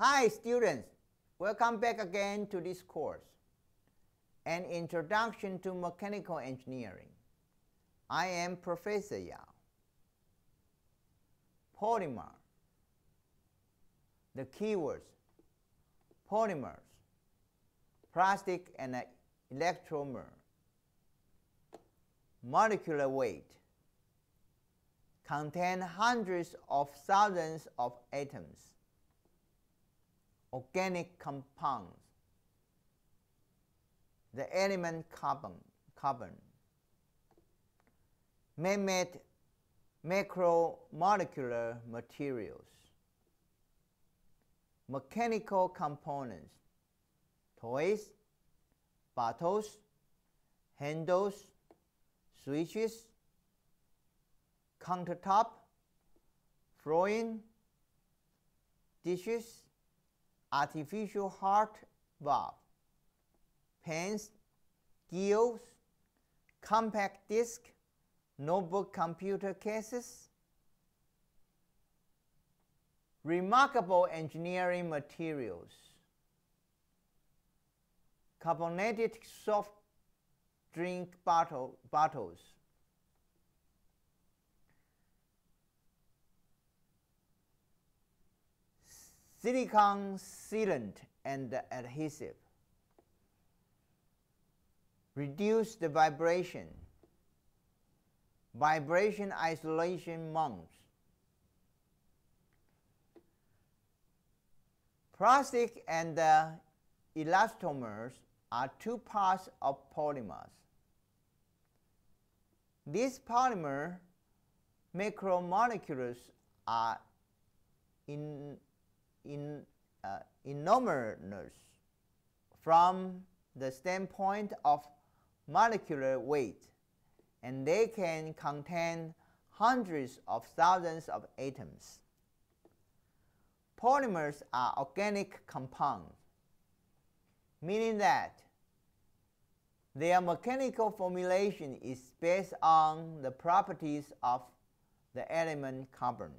Hi students, welcome back again to this course, An Introduction to Mechanical Engineering. I am Professor Yao. Polymer. The keywords, polymers, plastic and elastomer, molecular weight, contain hundreds of thousands of atoms organic compounds, the element carbon, carbon, man-made macromolecular materials, mechanical components, toys, bottles, handles, switches, countertop, flooring, dishes, artificial heart valve, pens, gears, compact disc, notebook computer cases, remarkable engineering materials, carbonated soft drink bottle, bottles, silicone sealant and adhesive. Reduce the vibration. Vibration isolation mounts. Plastic and uh, elastomers are two parts of polymers. These polymer macromolecules are in in, uh, enormous from the standpoint of molecular weight, and they can contain hundreds of thousands of atoms. Polymers are organic compounds, meaning that their mechanical formulation is based on the properties of the element carbon.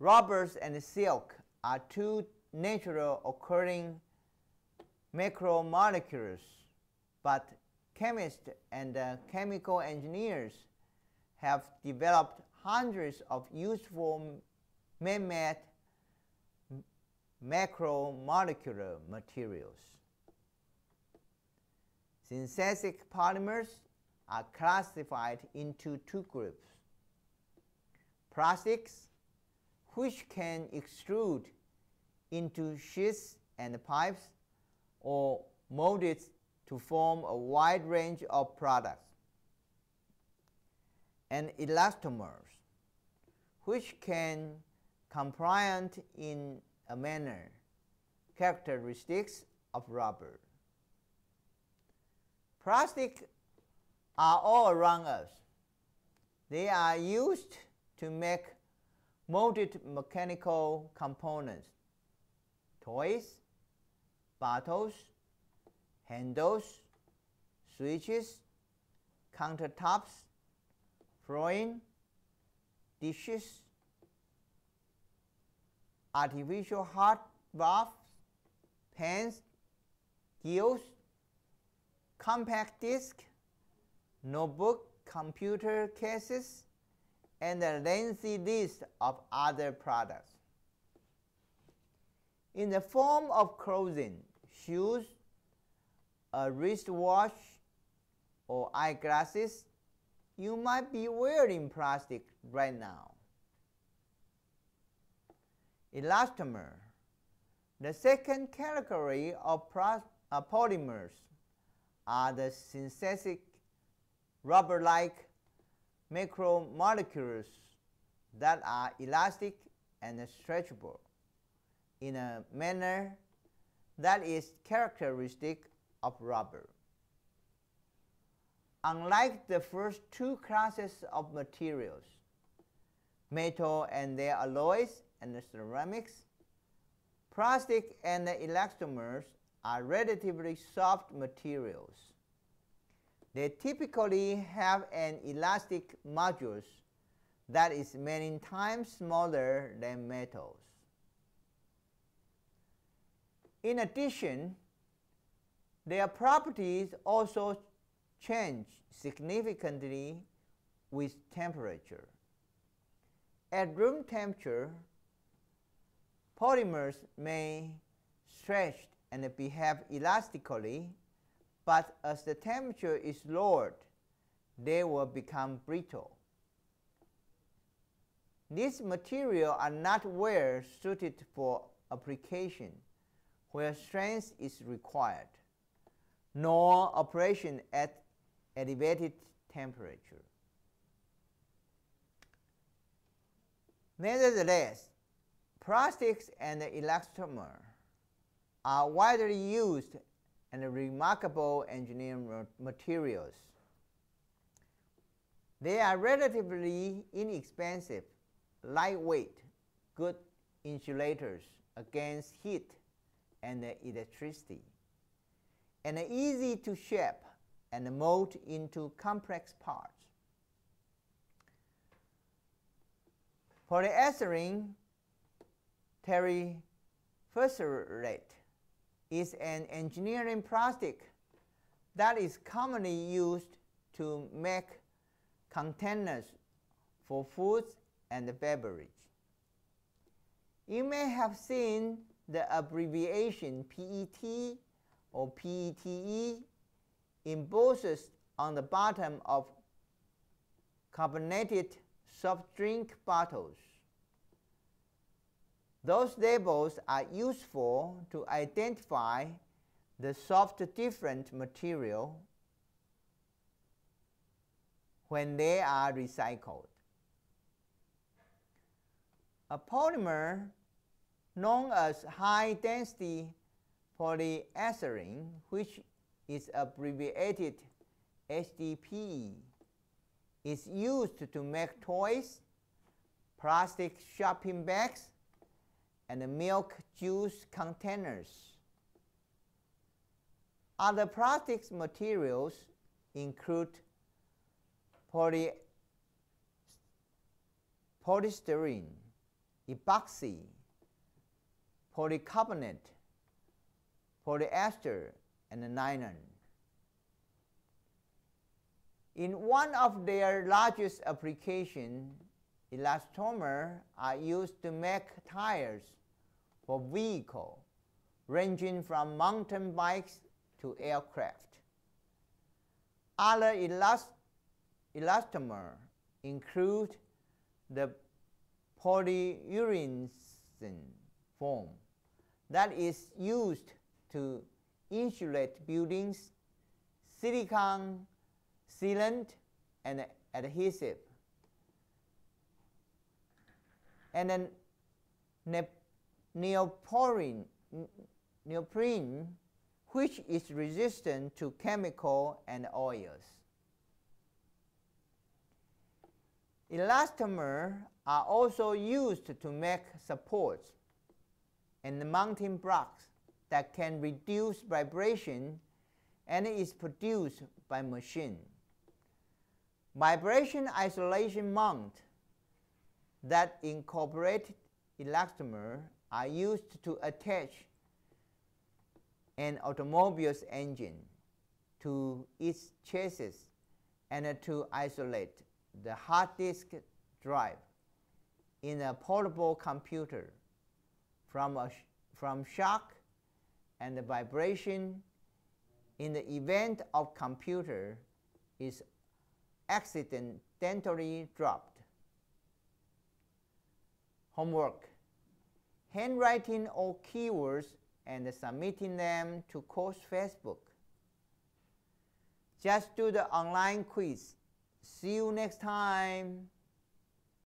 Rubbers and silk are two natural occurring macromolecules, but chemists and uh, chemical engineers have developed hundreds of useful man-made macromolecular materials. Synthetic polymers are classified into two groups. Plastics which can extrude into sheets and pipes or molded to form a wide range of products. And elastomers, which can compliant in a manner characteristics of rubber. Plastic are all around us. They are used to make molded mechanical components, toys, bottles, handles, switches, countertops, flooring, dishes, artificial heart valves, pens, gears, compact disc, notebook, computer cases, and a lengthy list of other products. In the form of clothing, shoes, a wristwatch, or eyeglasses, you might be wearing plastic right now. Elastomer. The second category of uh, polymers are the synthetic rubber-like macromolecules that are elastic and stretchable in a manner that is characteristic of rubber. Unlike the first two classes of materials, metal and their alloys and ceramics, plastic and elastomers are relatively soft materials. They typically have an elastic modulus that is many times smaller than metals. In addition, their properties also change significantly with temperature. At room temperature, polymers may stretch and behave elastically, but as the temperature is lowered, they will become brittle. These materials are not well suited for application where strength is required, nor operation at elevated temperature. Nevertheless, plastics and elastomer are widely used and remarkable engineering materials. They are relatively inexpensive, lightweight, good insulators against heat and electricity, and easy to shape and mold into complex parts. Polyethylene terephthalate is an engineering plastic that is commonly used to make containers for foods and beverage. You may have seen the abbreviation PET or PETE embossed on the bottom of carbonated soft drink bottles. Those labels are useful to identify the soft different material when they are recycled. A polymer known as high density polyethylene, which is abbreviated HDPE, is used to make toys, plastic shopping bags, and milk juice containers. Other plastics materials include poly, polystyrene, epoxy, polycarbonate, polyester, and nylon. In one of their largest applications, elastomers are used to make tires for vehicles ranging from mountain bikes to aircraft. Other elast elastomers include the polyurethane foam that is used to insulate buildings, silicone sealant, and adhesive. And then neoprene, which is resistant to chemical and oils. Elastomers are also used to make supports and mounting blocks that can reduce vibration and is produced by machine. Vibration isolation mount that incorporate elastomer are used to attach an automobile's engine to its chassis and to isolate the hard disk drive in a portable computer from, a sh from shock and vibration in the event of computer is accidentally dropped. Homework. Handwriting all keywords and submitting them to Coach Facebook. Just do the online quiz. See you next time.